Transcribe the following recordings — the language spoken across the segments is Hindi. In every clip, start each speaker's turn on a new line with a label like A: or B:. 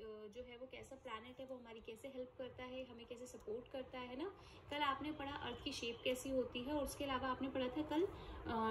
A: जो है वो कैसा प्लानट है, वो हमारी कैसे हेल्प करता है, हमें कैसे सपोर्ट करता है, ना? कल आपने पढ़ा अर्थ की शेप कैसी होती है, और उसके अलावा आपने पढ़ा था कल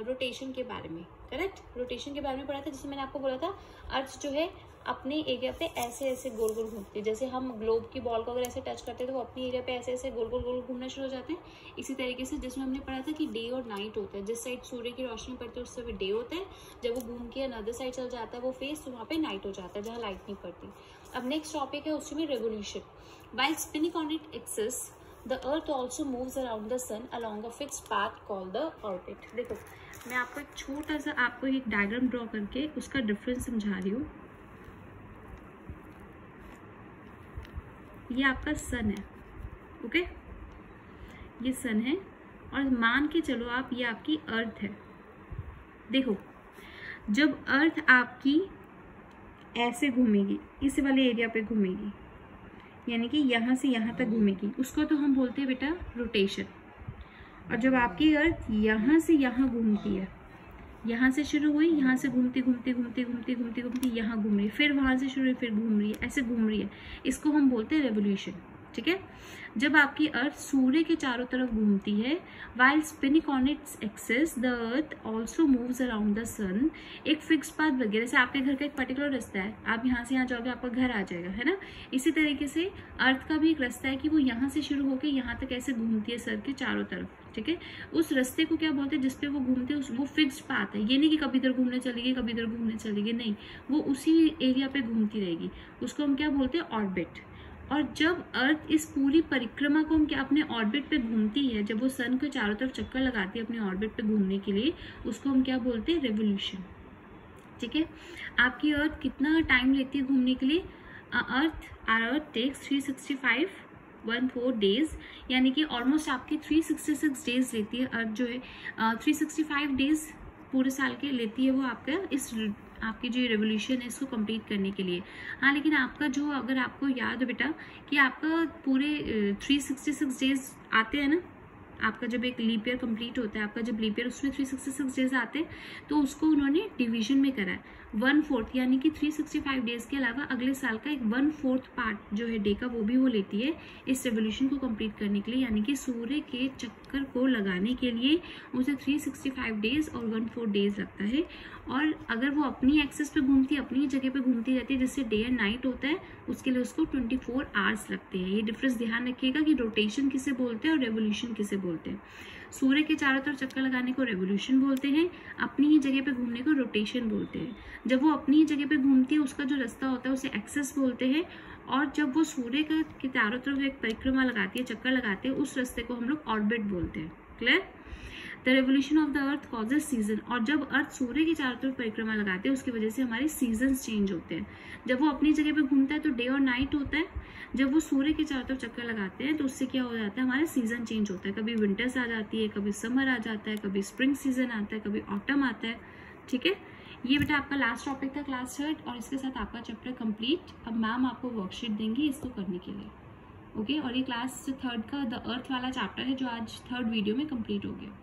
A: रोटेशन के बारे में करेक्ट रोटेशन के बारे में पढ़ा था, जिसमें मैंने आपको बोला था अर्थ जो है अपने एरिया पे ऐसे ऐसे गोल गोल घूमते हैं। जैसे हम ग्लोब की बॉल को अगर ऐसे टच करते हैं तो वो अपने एरिया पे ऐसे ऐसे गोल गोल गोल घूमना शुरू हो जाते हैं। इसी तरीके से जिसमें हमने पढ़ा था कि डे और नाइट होता है। जिस साइड सूर्य की रोशनी पड़ती है, उस समय डे होता है। जब वो घूम के अनदर साइड चल जाता है, वो फेस तो वहाँ पे नाइट हो जाता है, जहाँ लाइट नहीं पड़ती। अब नेक्स्ट टॉपिक है उसमें revolution while spinning on it axis the earth also moves around the sun along a fix path call the orbit देखो, मैं आपको एक छोटा सा, आपको एक डायग्राम ड्रॉ करके उसका डिफरेंस समझा रही हूँ। ये आपका सन है ओके ये सन है और मान के चलो आप, ये आपकी अर्थ है। देखो, जब अर्थ आपकी ऐसे घूमेगी, इस वाले एरिया पे घूमेगी, यानी कि यहाँ से यहाँ तक घूमेगी, उसको तो हम बोलते हैं बेटा रोटेशन और जब आपकी अर्थ यहाँ से यहाँ घूमती है यहाँ से शुरू हुई, यहाँ से घूमती घूमती घूमती घूमती घूमती घूमती, यहाँ घूम रही फिर वहाँ से शुरू हुई, फिर घूम रही है, ऐसे घूम रही है। इसको हम बोलते हैं रेवोल्यूशन ठीक है? जब आपकी अर्थ सूर्य के चारों तरफ़ घूमती है while spinning on its axis the earth also moves around the sun एक फिक्स पाथ वगैरह से आपके घर का एक पर्टिकुलर रास्ता है, आप यहाँ से यहाँ जाओगे, आपका घर आ जाएगा, है ना? इसी तरीके से अर्थ का भी एक रास्ता है कि वो यहाँ से शुरू होकर यहाँ तक ऐसे घूमती है सर के चारों तरफ़, ठीक है? उस रास्ते को क्या बोलते हैं जिसपे वो घूमते हैं वो फिक्स पाथ है। ये नहीं कि कभी इधर घूमने चलेगी, कभी इधर घूमने चलेगी, नहीं। वो उसी एरिया पे घूमती रहेगी। उसको हम क्या बोलते हैं ऑर्बिट और जब अर्थ इस पूरी परिक्रमा को हम क्या अपने ऑर्बिट पे घूमती है, जब वो सन को चारों तरफ़ चक्कर लगाती है अपने ऑर्बिट पे घूमने के लिए, उसको हम क्या बोलते हैं? रेवोल्यूशन ठीक है? आपकी अर्थ कितना टाइम लेती है घूमने के लिए? Earth or earth takes three sixty five one four days यानी कि ऑलमोस्ट आपकी थ्री सिक्सटी सिक्स डेज़ लेती है अर्थ जो है थ्री सिक्सटी फाइव डेज़ पूरे साल के लेती है वो आपका इस आपकी जो रेवोल्यूशन है, इसको कंप्लीट करने के लिए। हाँ लेकिन आपका जो, अगर आपको याद हो बेटा, कि आपका पूरे थ्री सिक्सटी सिक्स डेज़ आते हैं ना आपका जब एक लीप ईयर कंप्लीट होता है, आपका जब लीप ईयर उसमें थ्री सिक्सटी सिक्स डेज़ आते हैं तो उसको उन्होंने डिवीज़न में करा है। वन फोर्थ यानी कि थ्री सिक्सटी फाइव डेज़ के अलावा अगले साल का एक वन फोर्थ पार्ट जो है डे का, वो भी वो लेती है इस रेवोल्यूशन को कंप्लीट करने के लिए, यानी कि सूर्य के चक्कर को लगाने के लिए उसे थ्री सिक्सटी फाइव डेज़ और वन फोर्थ डेज़ लगता है। और अगर वो अपनी एक्सेस पे घूमती है, अपनी जगह पे घूमती रहती है जिससे डे एंड नाइट होता है, उसके लिए उसको ट्वेंटी फोर आवर्स लगते हैं। ये डिफरेंस ध्यान रखिएगा कि रोटेशन किसे बोलते हैं और रेवोल्यूशन किसे बोलते हैं। सूर्य के चारों तरफ़ चक्कर लगाने को रेवोल्यूशन बोलते हैं, अपनी ही जगह पे घूमने को रोटेशन बोलते हैं। जब वो अपनी ही जगह पे घूमती है, उसका जो रास्ता होता है, उसे एक्सेस बोलते हैं और जब वो सूर्य के चारों तरफ़ एक परिक्रमा लगाती है, चक्कर लगाते हैं, उस रास्ते को हम लोग ऑर्बिट बोलते हैं। Clear the revolution of the earth causes season और जब अर्थ सूर्य की चारों तरफ़ परिक्रमा लगाते हैं, उसकी वजह से हमारे सीज़न चेंज होते हैं। जब वो अपनी जगह पे घूमता है तो डे और नाइट होता है। जब वो सूर्य के चारों तरफ़ चक्कर लगाते हैं तो उससे क्या हो जाता है, हमारा सीज़न चेंज होता है। कभी विंटर्स आ जाती है, कभी समर आ जाता है, कभी स्प्रिंग सीज़न आता है, कभी ऑटम आता है। ठीक है? ये बेटा आपका लास्ट टॉपिक था क्लास थर्ड और इसके साथ आपका चैप्टर कंप्लीट अब मैम आपको वर्कशीट देंगी इसको करने के लिए। ओके? और ये क्लास थर्ड का द अर्थ वाला चैप्टर है, जो आज थर्ड वीडियो में कंप्लीट हो गया।